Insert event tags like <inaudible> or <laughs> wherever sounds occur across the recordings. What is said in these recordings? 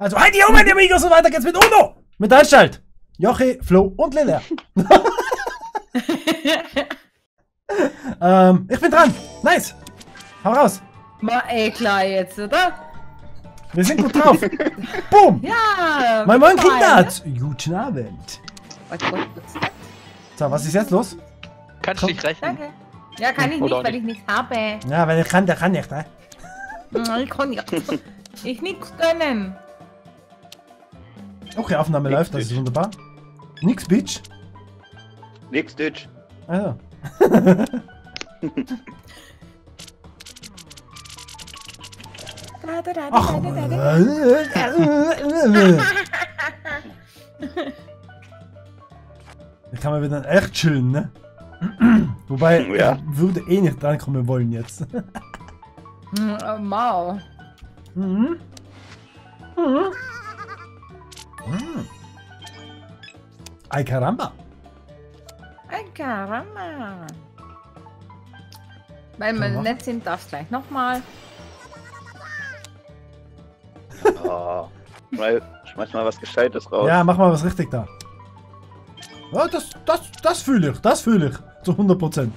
Also halt die um, die Amigos und weiter geht's mit Uno. Mit Anstalt. Jochi, Flo und Lilia. <laughs> ähm, ich bin dran. Nice. Hau raus. Mal eh klar jetzt, oder? Wir sind gut drauf. <laughs> Boom. Ja! Mein moin Kinderarzt. Guten Abend. So, was ist jetzt los? Kannst du nicht rechnen? Danke. Ja, kann ich Oder nicht, weil ich nichts habe. Ja, wenn ich kann, der kann nicht, ne? Hm, Ich kann nicht. Ich nichts können. Okay, Aufnahme Nix, läuft, das ist wunderbar. Nix, Bitch. Nix Deutsch. Also. Ach, ich kann mal wieder echt chillen, ne? Wobei, Ja. ich würde eh nicht drankommen wollen jetzt. Hm, oh, Mau. Mhm. Mhm. Mhm. Ay caramba. Ay, caramba. Wenn Ja, wir nett sind, darf's gleich nochmal. Oh. Mal, schmeiß mal was Gescheites raus. Ja, mach mal was richtig da. Ja, das, das, das fühle ich, das fühle ich. Zu 100%.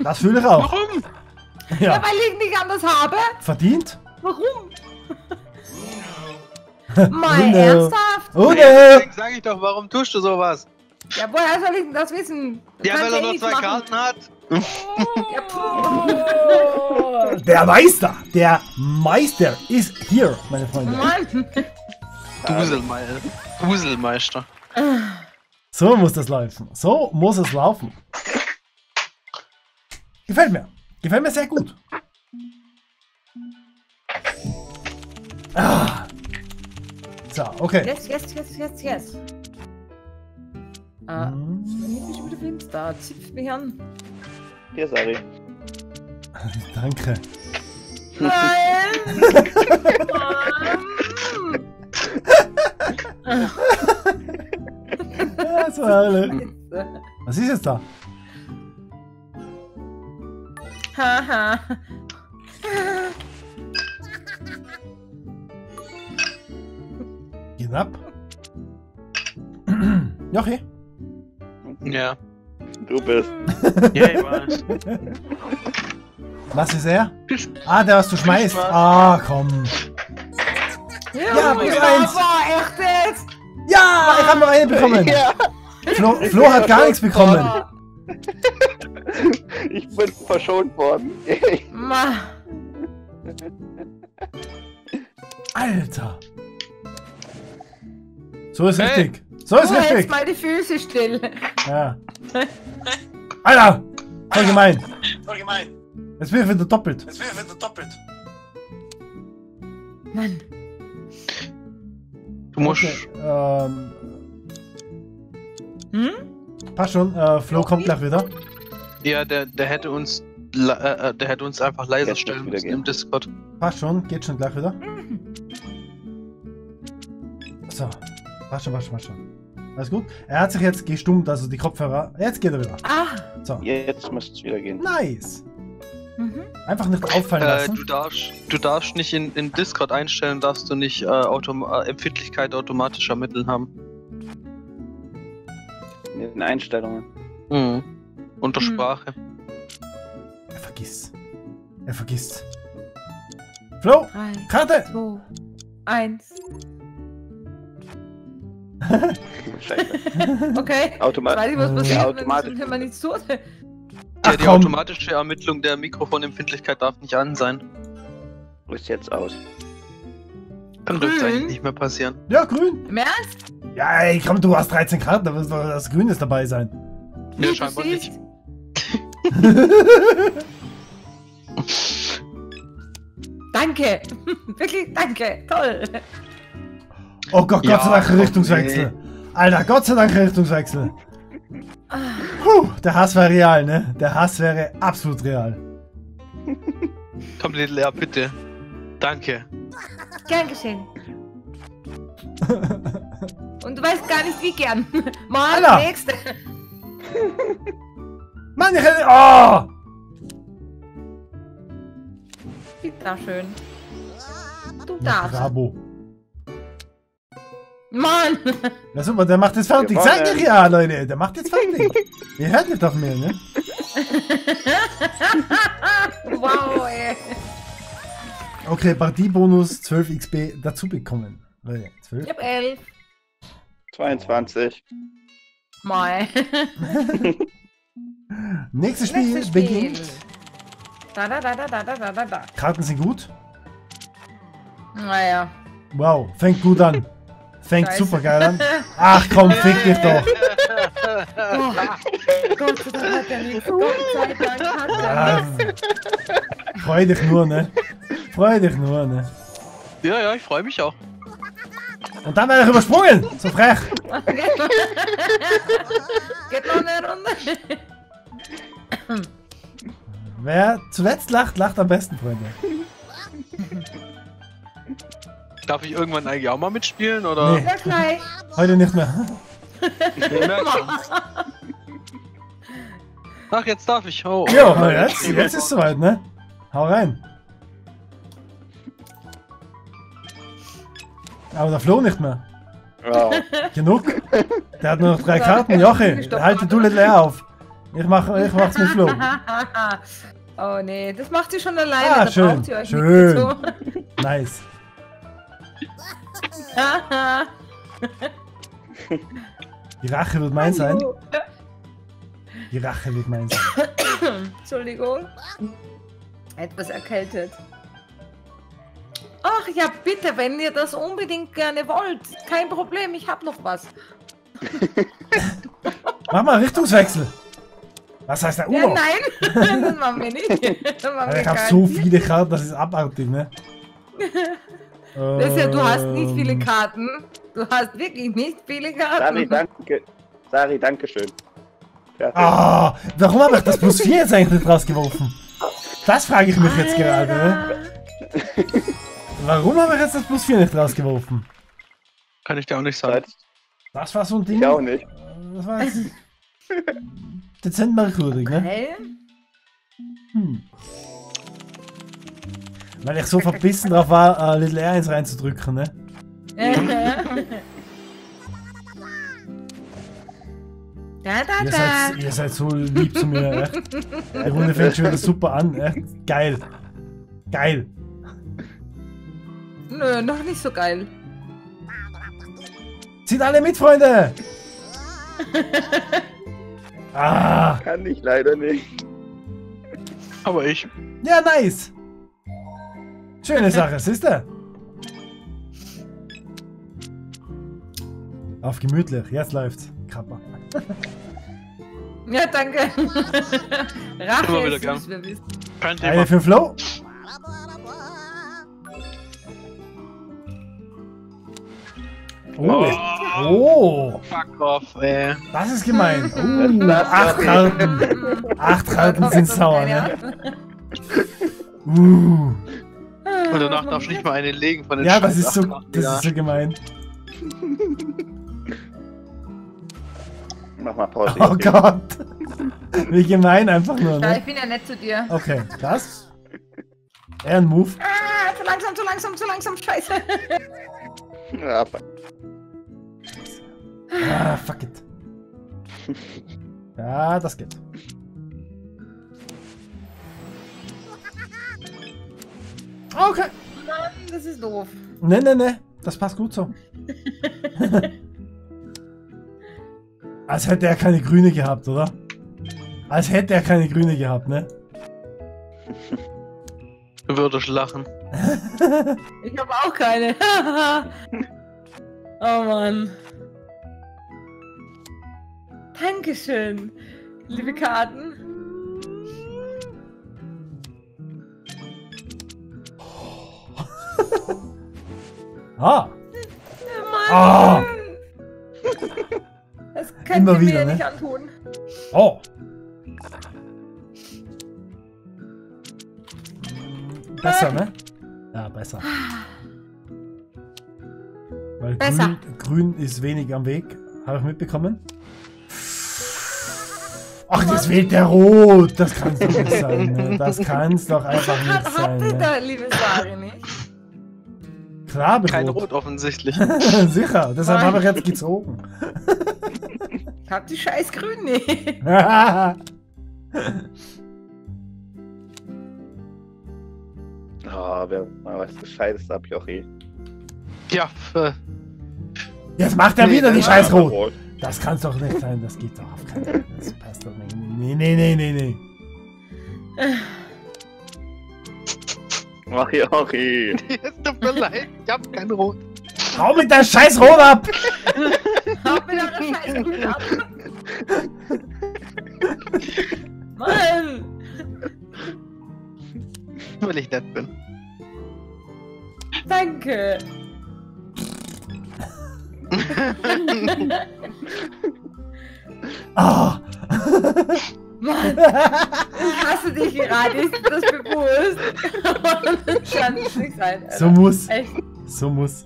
Das fühle ich auch. Warum? Ja, Ja, weil ich nicht anders habe. verdient? Warum? Mal Uno. ernsthaft? Uno! Deswegen sag ich doch, warum tust du sowas? Ja, woher soll ich denn das wissen? Du Ja, weil er nur zwei machen. Karten hat. <laughs> Der Meister, der Meister ist hier, meine Freunde. Mann. <laughs> Duselmeister. Duselmeister. So muss das laufen. So muss es laufen. Gefällt mir. Gefällt mir sehr gut. Ah. So, okay. Yes, yes, yes, yes, yes. Ah, Mhm. ich bin schon wieder finster. Zipf mich an. Hier, Sari. <laughs> Danke. Nein! Ja, so herrlich. <laughs> Was ist jetzt da? Haha. Jochi? Ja. Du bist. Ja, ich weiß. Was ist er? Ah, der, was du schmeißt. Ah, komm. Ja, plus eins. Echt jetzt? Ja, ich habe nur eine bekommen. Ja, Flo, Flo hat gar nichts bekommen. ich bin verschont worden. Ma. Alter. So ist Hey. richtig. So ist Du hältst richtig. mal die Füße still. Ja. Alter! Voll gemein. Voll gemein. Jetzt bin ich wieder doppelt. Jetzt wäre wieder doppelt. Mann. Du musst. Okay, ähm, Hm? passt schon. Äh, Flo kommt gleich wieder. Ja, der, der hätte uns. Äh, äh, der hätte uns einfach leiser Jetzt stellen müssen im Discord. Passt schon. Geht schon gleich wieder. So. Schon, passt schon. Alles gut. Er hat sich jetzt gestummt, also die Kopfhörer. Jetzt geht er wieder. Ah. So. Jetzt müsste es wieder gehen. Nice. Mhm. Einfach nicht auffallen Äh, lassen. du darfst, du darfst nicht in, in Discord einstellen, darfst du nicht äh, Autom äh, Empfindlichkeit automatisch ermitteln haben. In den Einstellungen. Mhm. Unter Hm. Sprache. Er vergisst. Er vergisst. Flo, Drei, Karte! zwei, eins. <laughs> Okay. Automat Weiß ich, was Ja, passiert, wenn, automatisch. wenn man nichts tut. Ach, Ja, die komm. automatische Ermittlung der Mikrofonempfindlichkeit darf nicht an sein. ist jetzt aus. Dann dürfte es eigentlich nicht mehr passieren. Ja, grün. Im Ernst? Ja, ey, komm, du hast 13 Karten, da wird doch das Grünes dabei sein. Ja, scheinbar nicht. <laughs> Danke. <laughs> Wirklich, danke. Toll. Oh Gott, Gott Ja, sei Dank Richtungswechsel. Alter, Gott sei Dank Richtungswechsel. Puh, der Hass wäre real, ne? Der Hass wäre absolut real. <laughs> Komm, Little Air, bitte. Danke. Gern geschehen. Und du weißt gar nicht, wie gern. <laughs> Mal Alter. nächste. <laughs> Mann, ich hätte... Oh! Bitte schön. Du darfst. Bravo. Mann! Ja super, der macht jetzt fertig. Gewonnen. Sag ich ja, Leute. Der macht jetzt fertig. <laughs> Ihr hört nicht auf mir, ne? <laughs> Wow, ey. Okay, Partiebonus 12 XP dazu bekommen. Leute, 12. Ich hab elf. 22. Mal. <laughs> Nächstes Spiel Nächstes Spiel. beginnt. Da, da, da, da, da, da, da, da. Karten sind gut. Naja. Wow, fängt gut an. Fängt Scheiße. super geil an. Ach komm, fick dich doch. Oh, Gott sei Dank hat er nichts. Gott sei Dank hat er Ah, freu dich nur, ne? Freu dich nur, ne? Ja, ja, ich freue mich auch. Und dann werde ich übersprungen. So frech. nichts. Geht noch eine Runde. Wer zuletzt lacht, lacht am besten, Freunde. Darf ich irgendwann eigentlich auch mal mitspielen oder? Nee. Gleich. Heute nicht mehr. Ach, jetzt darf ich. Oh, Jo, oh, jetzt, jetzt ist soweit, ne? Hau rein. Aber der Flo nicht mehr. Wow. Genug. Der hat nur noch drei <laughs> Karten. Joche, halte du Little R auf. Ich mach, ich mach's mit Flo. <laughs> oh nee, das macht sie schon alleine. Ah, da schön, braucht ihr euch schön. Nicht dazu. Nice. <laughs> Die Rache wird mein sein. Die Rache wird mein sein. <coughs> Entschuldigung. Etwas erkältet. Ach ja, bitte, wenn ihr das unbedingt gerne wollt. Kein Problem, ich hab noch was. <laughs> Mach mal Richtungswechsel. Was heißt der Ja, Urlaub? nein, <laughs> das machen wir nicht. Das machen wir ich habe gar so viele Karten, das ist abartig, ne? Das ist ja, du hast nicht viele Ähm, Karten. Du hast wirklich nicht viele Karten. Sari, danke. Sari, danke schön. Fertig. Ah, warum habe ich das plus 4 jetzt eigentlich nicht rausgeworfen? Das frage ich mich jetzt gerade, ne? Warum habe ich jetzt das plus 4 nicht rausgeworfen? Kann ich dir auch nicht sagen. Das war so ein Ding. Ich auch nicht. Das war jetzt dezent merkwürdig, ne? Hä? Hm. Weil ich so verbissen drauf war, äh, Little R1 reinzudrücken, ne? <laughs> Da, da, Ihr da. seid, ihr seid so lieb zu mir, echt. Die Runde fängt schon wieder super an, echt. Geil. Geil. Nö, noch nicht so geil. Zieht alle mit, Freunde! <laughs> Ah, Kann ich leider nicht. Aber ich. ja, nice. Schöne Sache, siehst du? Auf gemütlich, jetzt läuft's. Kappa. <laughs> Ja, danke. Rache Immer wieder ist gern. süß, wir wissen. Kein Thema. Eine für Flo. Oh. Oh, Fuck off, ey. das ist gemein. <laughs> Uh, acht Karten. <laughs> Acht Karten sind sauer, ne? Uh. Und danach darfst du nicht mal eine legen von den Ja, das ist so, das ja. ist so gemein. Mach mal Pause. Oh Gott. Wie gemein einfach nur, Ja, ne? ich bin ja nett zu dir. Okay, das. Eher ein Move. Ah, zu langsam, zu langsam, zu langsam, scheiße. Ja, fuck. Ah, fuck it. Ja, das geht. Okay. Mann, das ist doof. Ne, ne, ne. Das passt gut so. <laughs> Als hätte er keine Grüne gehabt, oder? Als hätte er keine Grüne gehabt, ne? <laughs> Du würdest lachen. Ich habe auch keine. <laughs> oh Mann. Dankeschön, liebe Karten. Ah, Mann. Ah. Das könnt Immer ihr mir wieder, ja ne? nicht antun. oh. Besser, ne? Ja, besser. Weil Besser. Grün, grün ist wenig am Weg, habe ich mitbekommen. Ach, das wählt der Rot. Das kann's doch nicht sein. Ne? Das kann's doch einfach nicht sein. hatte Ne? der liebe Sari nicht. Ich Kein rot. Rot offensichtlich. <laughs> Sicher, deshalb habe ich jetzt gezogen. Ich hab die scheiß Grün nicht. Oh, wer mal was Gescheites auch eh. Ja, äh, Jetzt macht er Nee, wieder die das scheiß Ah, Rot. Das kann's doch nicht sein, das geht doch auf keinen Fall. Das passt doch nicht. Nee, nee, nee, nee, nee. Mach ich auch <laughs> eh. es tut mir leid, ich hab kein Rot. Hau mit der scheiß Rot ab! Mir doch das scheiß Grün ab. Mann! Weil ich nett bin. Danke. <laughs> Ah! Mann, ich hasse dich gerade, ist das bewusst? das <laughs> kann nicht sein. Alter. so muss. Echt. So muss.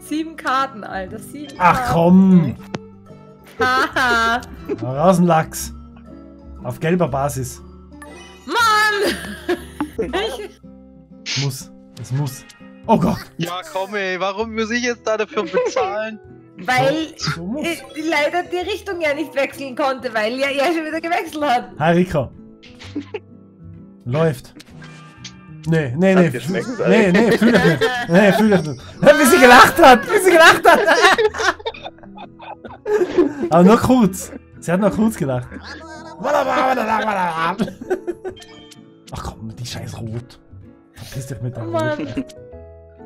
Sieben Karten, Alter. Sieben Ach Karten. komm! Haha. Raus den Lachs. Auf gelber Basis. Mann! Ich, Muss. Es muss. Oh Gott. Ja, komm ey, warum muss ich jetzt da dafür bezahlen? Weil So ich leider die Richtung ja nicht wechseln konnte, weil ja er schon wieder gewechselt hat. Hi Rico. <laughs> Läuft. Nee, nee, nee. Nee, nee, fühl ich nicht. Nee, fühl ich nicht. Wie sie gelacht hat! Wie sie gelacht hat! <laughs> Aber nur kurz. Sie hat nur kurz gelacht. <laughs> Ach komm, die scheiß Rot. Verpiss dich mit der Oh Rot.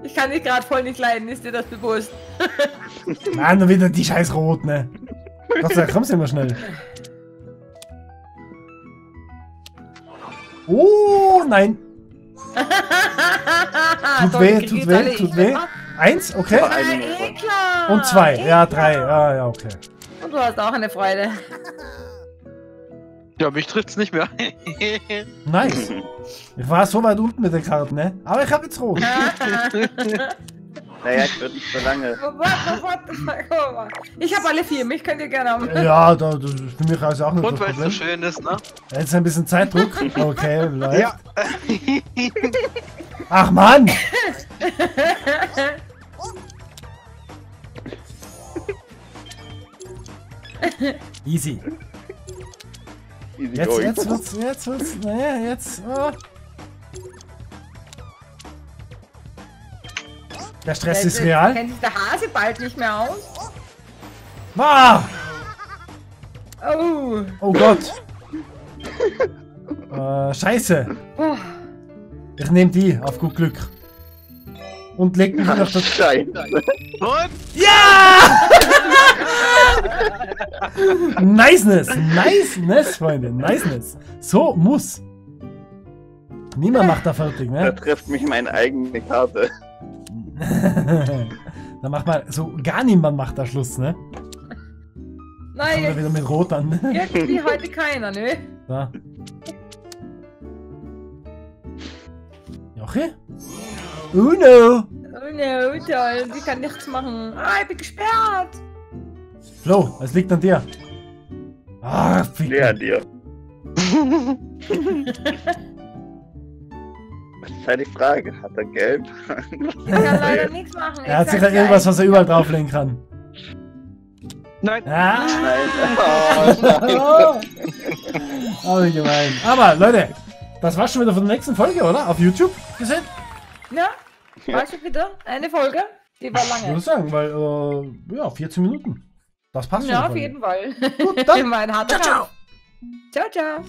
Ich kann dich gerade voll nicht leiden, ist dir das bewusst? <laughs> Mann, nur wieder die scheiß Rot, ne? Gott sei Dank kommst du immer schnell. Oh, nein. <laughs> Tut weh, tut weh, tut ich. weh. Eins, okay. Ah, eh klar. Und zwei, Eh ja, drei. Ah, ja, okay. Und du hast auch eine Freude. <laughs> Ja, mich trifft's nicht mehr. <laughs> Nice. Ich war so weit unten mit den Karten, ne? Aber ich habe jetzt rot. <laughs> <laughs> Naja, ich würde nicht so lange. The fuck? Oh, Ich habe alle vier, mich könnt ihr gerne haben. Ja, da, das ist für mich also auch nicht Und das weil es so schön ist, ne? Jetzt ein bisschen Zeitdruck. Okay, läuft. Ja. Ach Mann! Easy. Easy Jetzt, going. jetzt wird's, jetzt wird's, naja, jetzt, oh. Der Stress ist real. Kennt sich der Hase bald nicht mehr aus? Ah! Oh. Oh Gott! <laughs> äh, scheiße. Oh. Ich nehme die, auf gut Glück. Und leg mich wieder auf das... Scheiße. Und? Ja! <laughs> <laughs> Niceness! Niceness, Freunde, Niceness. So muss. Niemand macht da fertig, Da ne? trifft mich meine eigene Karte. <laughs> da macht man, so gar niemand macht da Schluss, ne? Nein, wieder mit Rot an. irgendwie heute keiner, ne? Da. Jochi? Uno! Oh no, toll, die kann nichts machen. Ah, ich bin gesperrt. Flo, es liegt an dir. Ah, fick. Nee, an dir. <laughs> Was ist halt die Frage? Hat er gelb? Ich <laughs> kann leider nichts machen. Er hat Ich sicher irgendwas, was er überall drauflegen kann. Nein. Ah! Nein. <laughs> Oh, Aber gemein. Aber Leute, das war's schon wieder von der nächsten Folge, oder? Auf YouTube gesehen? Ja, weißt du bitte? Eine Folge? Die war Ich würde lange. sagen, weil, äh, ja, 14 Minuten. Das passt Ja, schon. auf jeden Fall. Gut, dann. <laughs> Harter Ciao, ciao. Ciao, ciao.